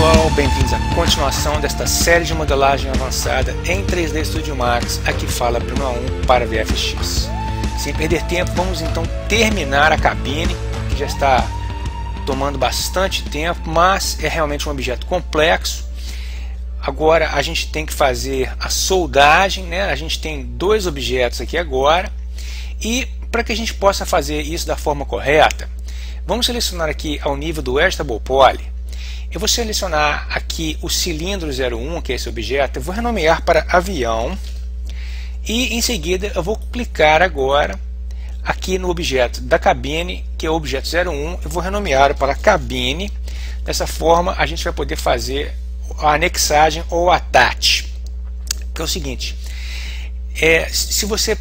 pessoal, bem-vindos à continuação desta série de modelagem avançada em 3D Studio Max. Aqui fala Bruno A1 para VFX. Sem perder tempo, vamos então terminar a cabine, que já está tomando bastante tempo, mas é realmente um objeto complexo. Agora a gente tem que fazer a soldagem, né? a gente tem dois objetos aqui agora, e para que a gente possa fazer isso da forma correta, vamos selecionar aqui ao nível do Vegetable Poly eu vou selecionar aqui o cilindro 01, que é esse objeto, eu vou renomear para avião e em seguida eu vou clicar agora aqui no objeto da cabine, que é o objeto 01, eu vou renomear para cabine. Dessa forma a gente vai poder fazer a anexagem ou attach. Que é o seguinte, é, se você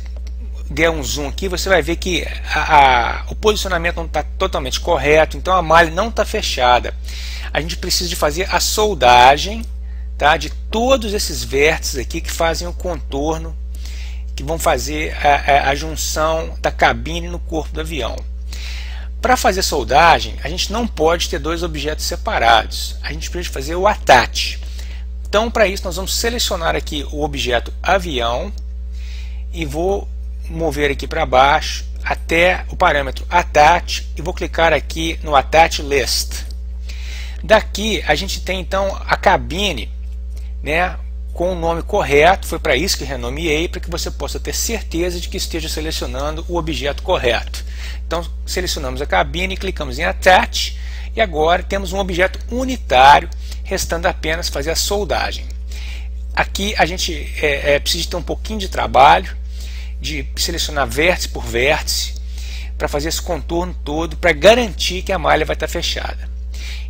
der um zoom aqui, você vai ver que a, a, o posicionamento não está totalmente correto, então a malha não está fechada a gente precisa de fazer a soldagem tá, de todos esses vértices aqui que fazem o contorno, que vão fazer a, a, junção da cabine no corpo do avião. Para fazer soldagem, a gente não pode ter dois objetos separados. A gente precisa fazer o attach. Então, para isso, nós vamos selecionar aqui o objeto avião e vou mover aqui para baixo até o parâmetro attach e vou clicar aqui no attach list. Daqui a gente tem então a cabine né, com o nome correto, foi para isso que renomeei, para que você possa ter certeza de que esteja selecionando o objeto correto. Então selecionamos a cabine, clicamos em Attach e agora temos um objeto unitário, restando apenas fazer a soldagem. Aqui a gente é, é, precisa ter um pouquinho de trabalho, de selecionar vértice por vértice, para fazer esse contorno todo, para garantir que a malha vai estar fechada.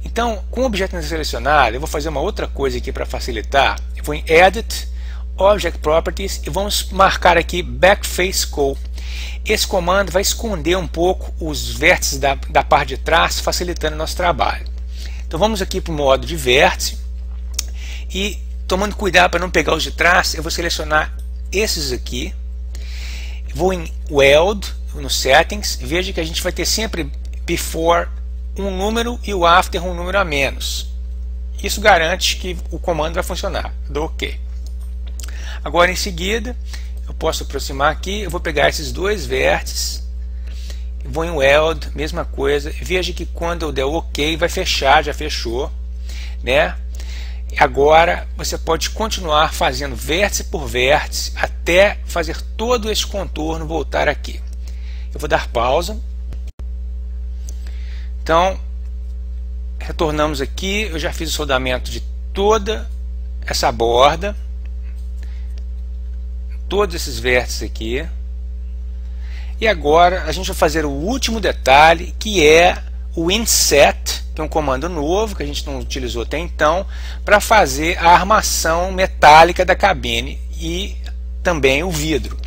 Então, com o objeto selecionado, eu vou fazer uma outra coisa aqui para facilitar. Eu vou em Edit, Object Properties e vamos marcar aqui Backface Call. Esse comando vai esconder um pouco os vértices da, da parte de trás, facilitando o nosso trabalho. Então vamos aqui para o modo de vértice e tomando cuidado para não pegar os de trás, eu vou selecionar esses aqui. Vou em Weld, no Settings, veja que a gente vai ter sempre Before um número e o after um número a menos. Isso garante que o comando vai funcionar. Dou OK. Agora em seguida, eu posso aproximar aqui, eu vou pegar esses dois vértices, vou em Weld, mesma coisa, veja que quando eu der OK vai fechar, já fechou, né? Agora você pode continuar fazendo vértice por vértice até fazer todo esse contorno voltar aqui. Eu vou dar pausa então, retornamos aqui, eu já fiz o soldamento de toda essa borda, todos esses vértices aqui. E agora a gente vai fazer o último detalhe, que é o inset, que é um comando novo que a gente não utilizou até então, para fazer a armação metálica da cabine e também o vidro.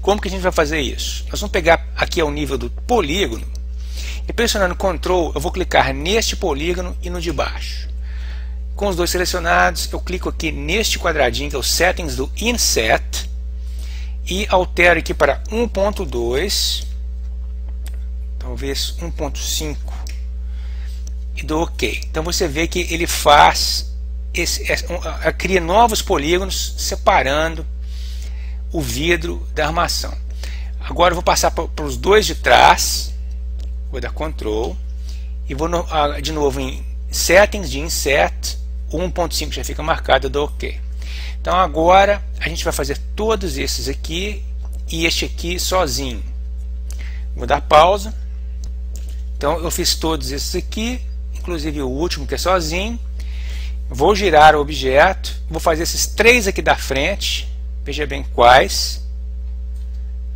Como que a gente vai fazer isso? Nós vamos pegar aqui ao nível do polígono e pressionando Ctrl, eu vou clicar neste polígono e no de baixo. Com os dois selecionados, eu clico aqui neste quadradinho, que é o Settings do Inset, e altero aqui para 1.2, talvez 1.5, e dou OK. Então você vê que ele faz, esse, cria novos polígonos separando o vidro da armação. Agora eu vou passar para os dois de trás, vou dar Ctrl e vou no, de novo em Settings de Insert, 1.5 já fica marcado, eu dou OK. Então agora a gente vai fazer todos esses aqui e este aqui sozinho. Vou dar pausa. Então eu fiz todos esses aqui, inclusive o último que é sozinho. Vou girar o objeto, vou fazer esses três aqui da frente, veja bem quais.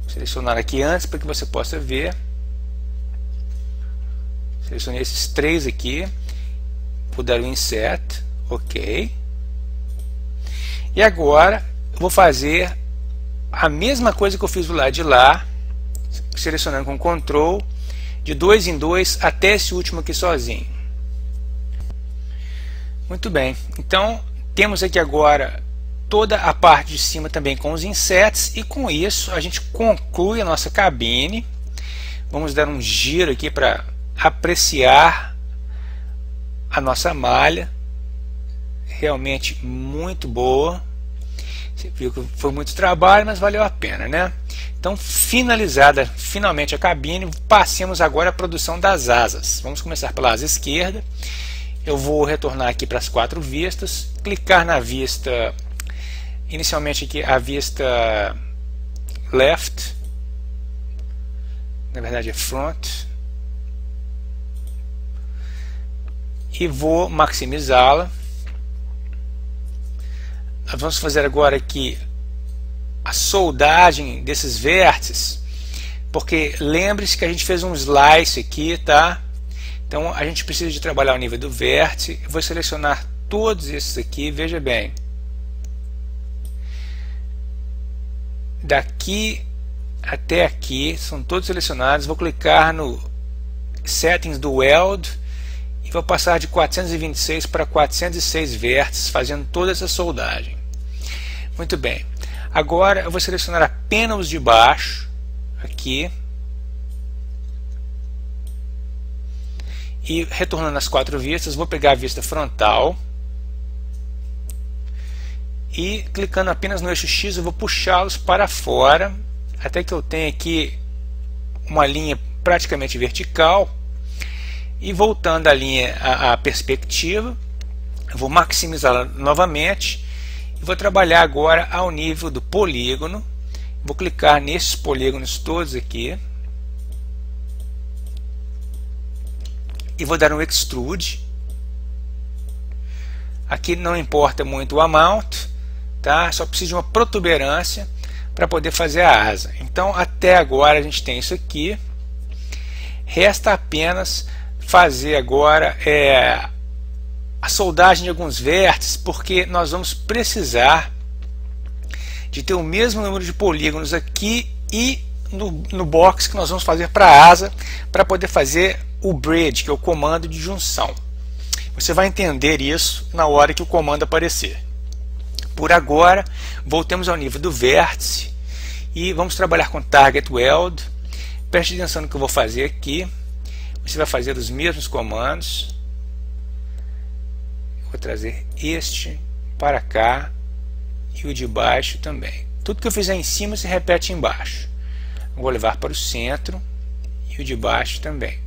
Vou selecionar aqui antes para que você possa ver. Selecionei esses três aqui. Vou dar o insert. Ok. E agora vou fazer a mesma coisa que eu fiz do lado de lá. Selecionando com Ctrl. De dois em dois até esse último aqui sozinho. Muito bem. Então temos aqui agora toda a parte de cima também com os insets e com isso a gente conclui a nossa cabine. Vamos dar um giro aqui para apreciar a nossa malha. realmente muito boa. Você viu que foi muito trabalho, mas valeu a pena, né? Então, finalizada finalmente a cabine, passemos agora à produção das asas. Vamos começar pela asa esquerda. Eu vou retornar aqui para as quatro vistas, clicar na vista, inicialmente aqui a vista left, na verdade é front, e vou maximizá-la. Vamos fazer agora aqui a soldagem desses vértices, porque lembre-se que a gente fez um slice aqui, tá? Então a gente precisa de trabalhar o nível do vértice. Eu vou selecionar todos esses aqui, veja bem. Daqui até aqui, são todos selecionados. Vou clicar no Settings do Weld e vou passar de 426 para 406 vértices, fazendo toda essa soldagem. Muito bem. Agora eu vou selecionar apenas os de baixo, aqui. E retornando às quatro vistas, vou pegar a vista frontal. E clicando apenas no eixo X, eu vou puxá-los para fora, até que eu tenha aqui uma linha praticamente vertical e voltando à linha à, perspectiva, eu vou maximizá-la novamente e vou trabalhar agora ao nível do polígono. Vou clicar nesses polígonos todos aqui. E vou dar um extrude. Aqui não importa muito o amount, tá? Só precisa de uma protuberância para poder fazer a asa. Então, até agora a gente tem isso aqui. Resta apenas fazer agora é, a soldagem de alguns vértices, porque nós vamos precisar de ter o mesmo número de polígonos aqui e no, no box que nós vamos fazer para a asa, para poder fazer o bridge, que é o comando de junção. Você vai entender isso na hora que o comando aparecer. Por agora, voltemos ao nível do vértice e vamos trabalhar com Target Weld. Preste atenção no que eu vou fazer aqui. Você vai fazer os mesmos comandos. Vou trazer este para cá e o de baixo também. Tudo que eu fizer em cima se repete embaixo. Vou levar para o centro e o de baixo também.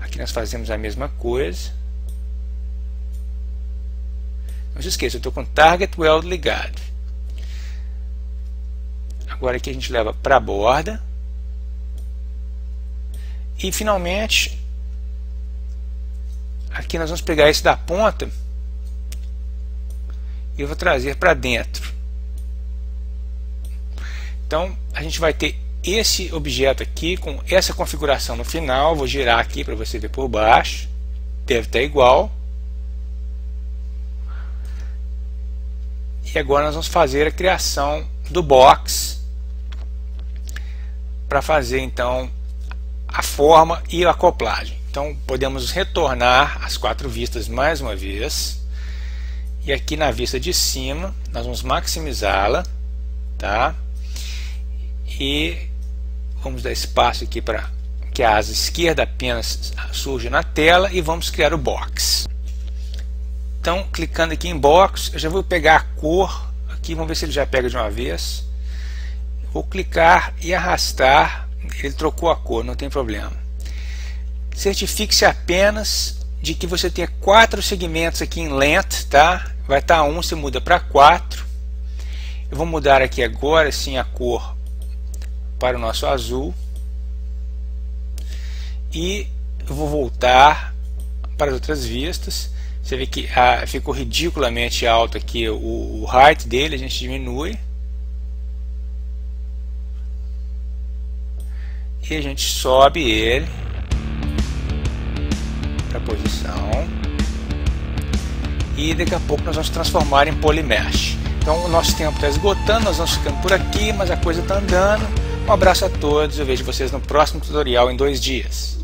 Aqui nós fazemos a mesma coisa. Não se esqueça, eu estou com o Target Weld ligado. Agora aqui a gente leva para a borda. E finalmente, aqui nós vamos pegar esse da ponta e eu vou trazer para dentro. Então a gente vai ter esse objeto aqui com essa configuração no final. Vou girar aqui para você ver por baixo. Deve estar igual. E agora nós vamos fazer a criação do box para fazer então a forma e a acoplagem. Então podemos retornar as quatro vistas mais uma vez. E aqui na vista de cima nós vamos maximizá-la, tá? E vamos dar espaço aqui para que a asa esquerda apenas surja na tela e vamos criar o box. Então, clicando aqui em box, eu já vou pegar a cor aqui, vamos ver se ele já pega de uma vez. Vou clicar e arrastar ele trocou a cor, não tem problema. Certifique-se apenas de que você tenha quatro segmentos aqui em length, tá? Vai estar tá um, você muda para quatro. Eu vou mudar aqui agora sim a cor para o nosso azul. E vou voltar para as outras vistas. Você vê que ah, ficou ridiculamente alto aqui o, o height dele, a gente diminui. e a gente sobe ele para a posição e daqui a pouco nós vamos transformar em polymesh. Então o nosso tempo está esgotando, nós vamos ficando por aqui, mas a coisa está andando. Um abraço a todos, eu vejo vocês no próximo tutorial em dois dias.